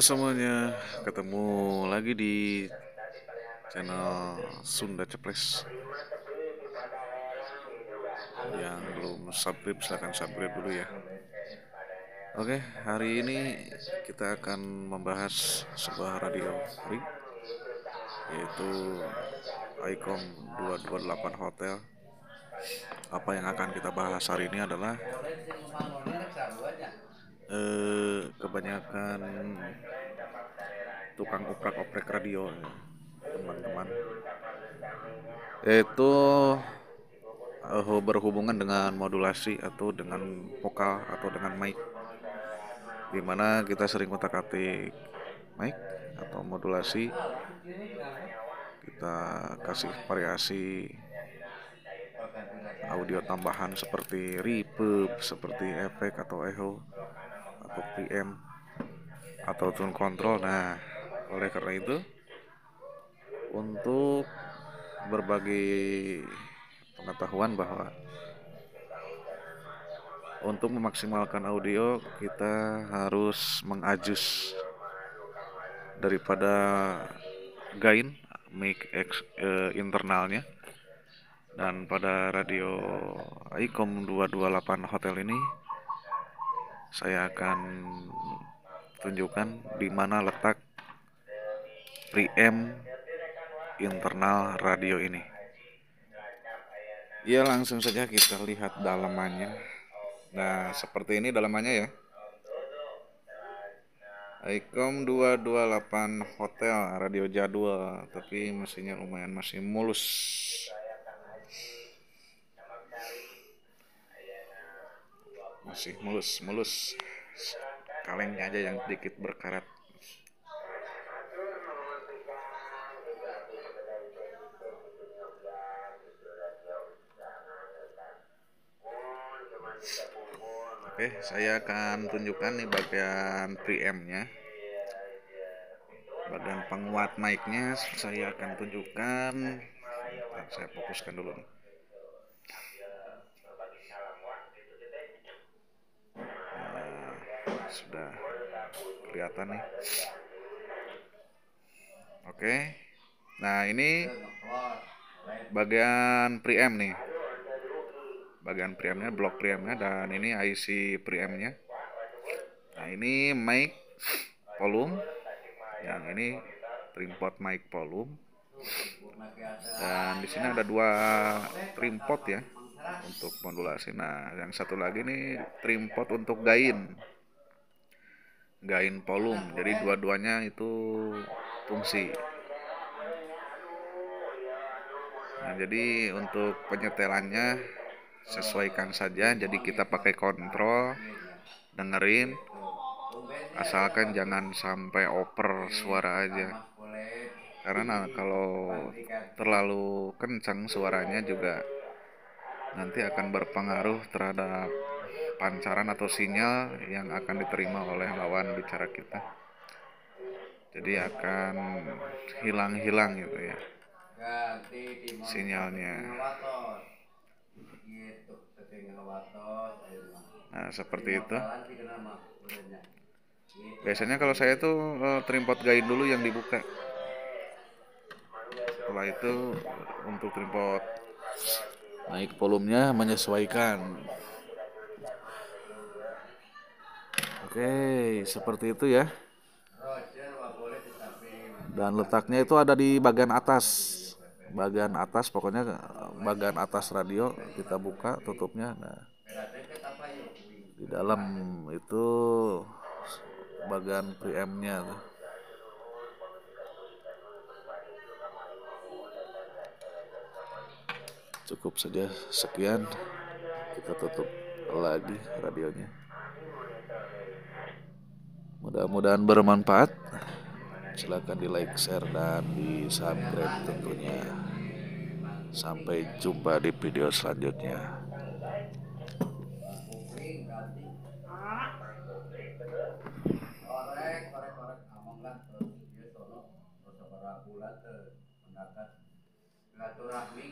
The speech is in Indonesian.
semuanya, ketemu lagi di channel Sunda Ceples. Yang belum subscribe silahkan subscribe dulu ya. Oke, hari ini kita akan membahas sebuah radio ring yaitu Icom 228 Hotel. Apa yang akan kita bahas hari ini adalah eh, kebanyakan oprek-oprek radio teman-teman. Itu eh, berhubungan dengan modulasi atau dengan vokal atau dengan mic. Di mana kita sering otak-atik mic atau modulasi. Kita kasih variasi audio tambahan seperti reverb, seperti efek atau echo atau PM atau tune control. Nah, oleh karena itu untuk berbagi pengetahuan bahwa untuk memaksimalkan audio kita harus mengajus daripada gain mic X, eh, internalnya. Dan pada radio ICOM 228 hotel ini saya akan tunjukkan di mana letak preamp internal radio ini. Ya langsung saja kita lihat dalamannya. Nah seperti ini dalamannya ya. Icom 228 Hotel radio jadwal tapi mesinnya lumayan masih mulus masih mulus mulus kalengnya aja yang sedikit berkarat Oke, saya akan tunjukkan nih bagian preampnya. Bagian penguat mic-nya saya akan tunjukkan. saya fokuskan dulu nih. sudah kelihatan nih oke nah ini bagian preamp nih bagian preampnya blok preampnya dan ini IC preampnya nah ini mic volume. Yang ini trimpot mic volume. Dan di sini ada dua trimpot ya untuk modulasi. Nah yang satu lagi nih trimpot untuk gain. Gain volume. Jadi dua-duanya itu fungsi. Nah jadi untuk penyetelannya sesuaikan saja jadi kita pakai kontrol dengerin. Asalkan jangan sampai oper suara aja. Karena kalau terlalu kencang suaranya juga nanti akan berpengaruh terhadap pancaran atau sinyal yang akan diterima oleh lawan bicara kita. Jadi akan hilang-hilang gitu ya sinyalnya nah seperti itu biasanya kalau saya tuh uh, trimpot gain dulu yang dibuka setelah itu untuk trimpot naik volumenya menyesuaikan Oke, seperti itu ya. Dan letaknya itu ada di bagian atas. Bagian atas pokoknya bagian atas radio kita buka tutupnya. Nah, di dalam itu bagian preampnya Cukup saja sekian. Kita tutup lagi radionya. Mudah-mudahan bermanfaat silahkan di like, share, dan di subscribe tentunya. Sampai jumpa di video selanjutnya. Rahmi